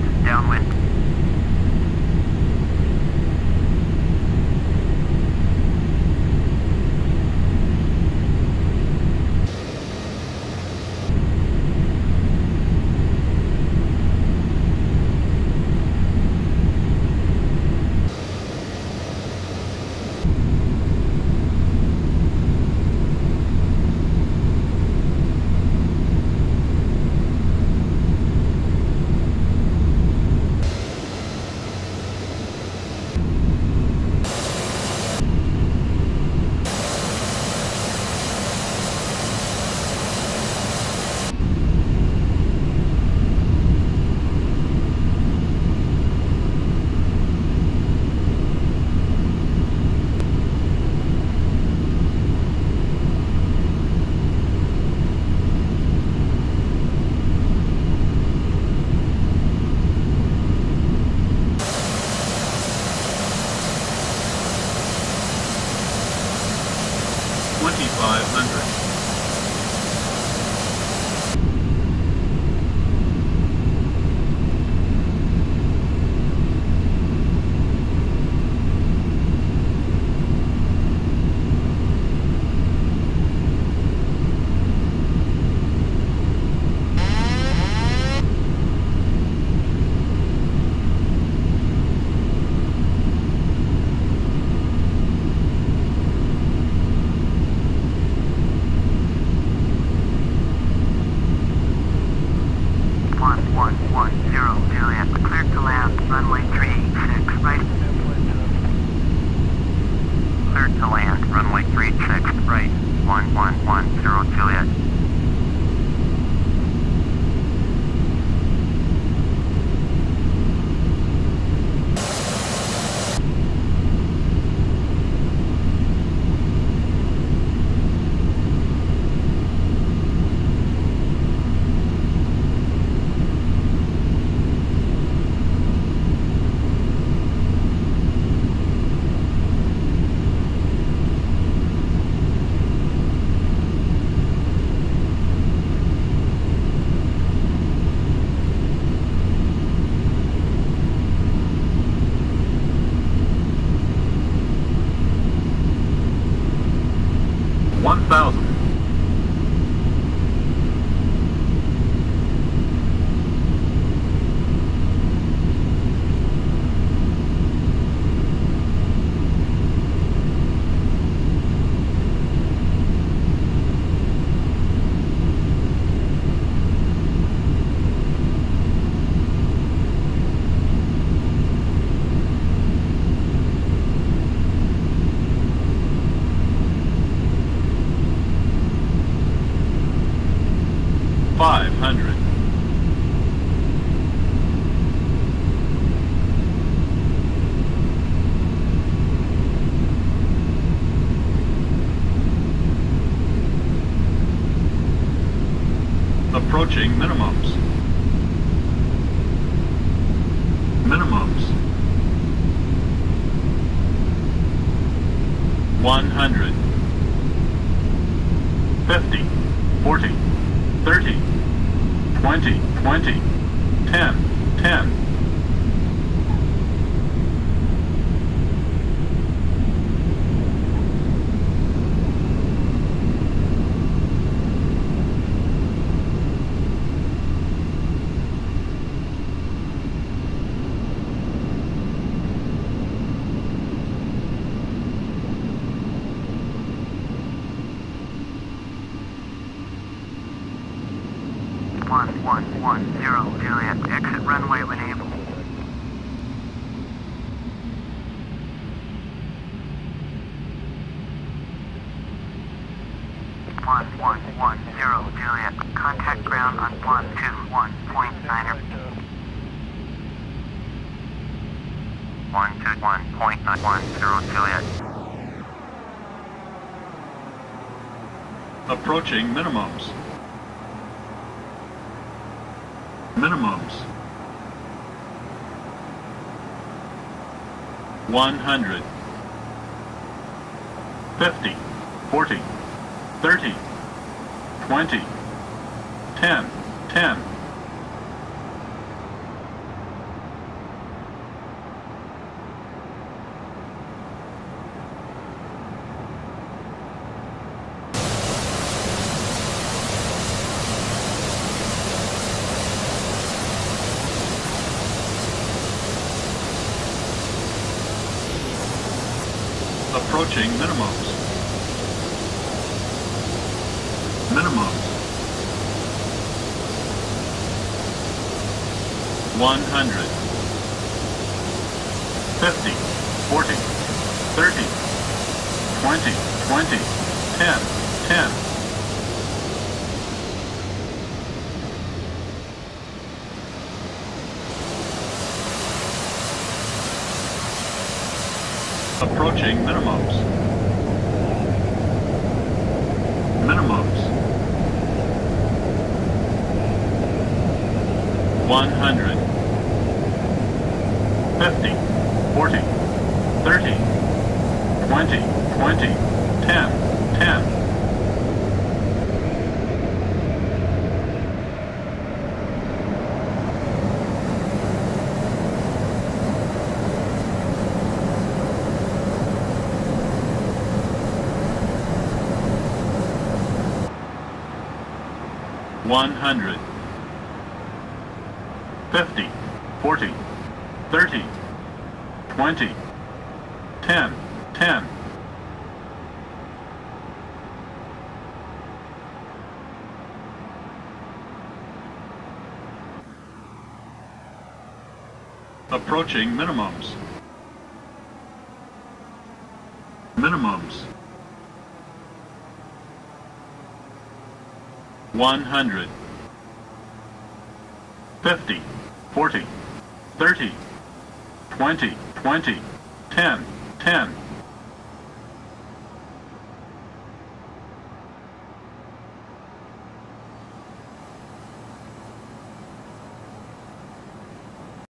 left, downwind. 5,500. approaching minimums. Minimums. 100. 50. 40. 30. 20. 20. 10. 10. One zero Juliet, exit runway when able. One one one zero Juliet, contact ground on one two one point niner. One two one point nine one zero Juliet. Approaching minimums. Minimums. 100. 50, 40, 30, 20, 10, 10. Approaching minimums. Minimums. 100. 50, 40, 30, 20, 20, 10, 10. Approaching minimums. Minimums. 100. 50, 40, 30, 20, 20, 10, 10. One hundred. Fifty. Forty. Thirty. Twenty. Ten. Ten. Approaching minimums. Minimums. 100. 50, 40, 30, 20, 20, 10, 10.